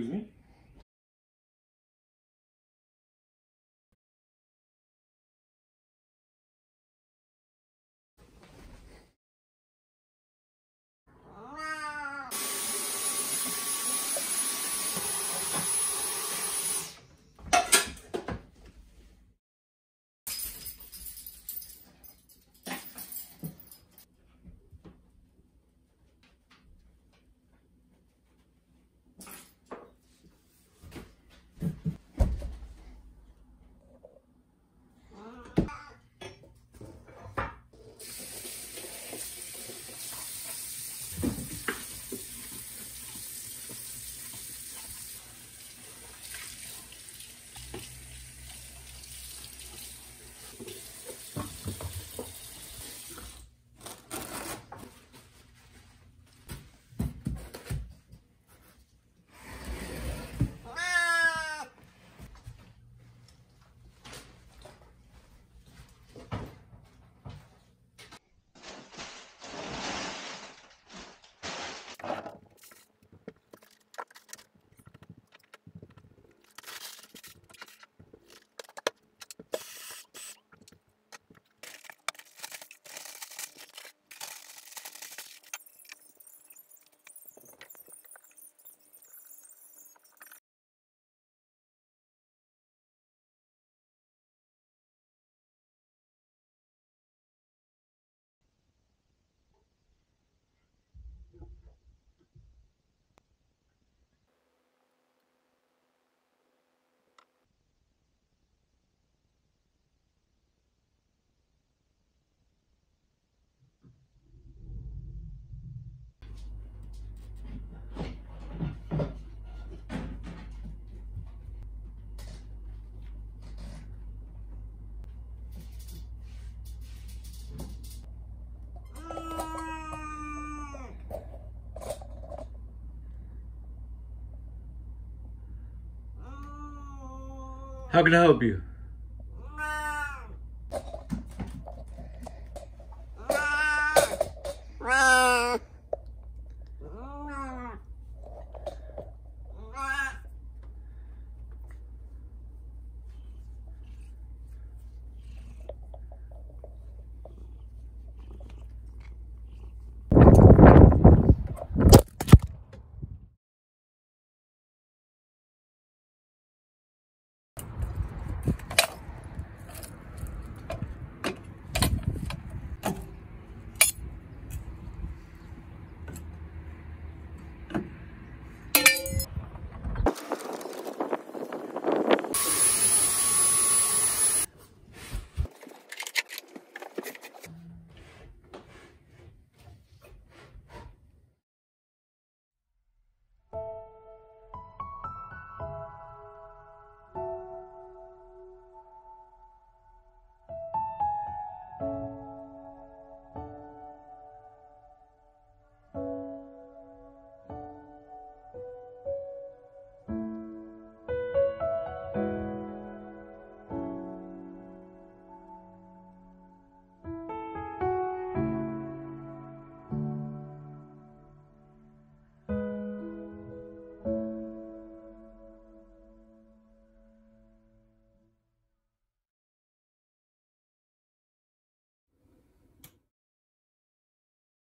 Excuse me. How can I help you?